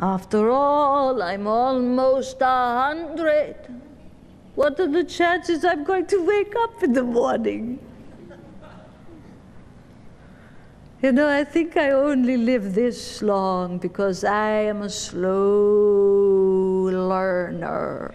After all, I'm almost a hundred. What are the chances I'm going to wake up in the morning? You know, I think I only live this long because I am a slow learner.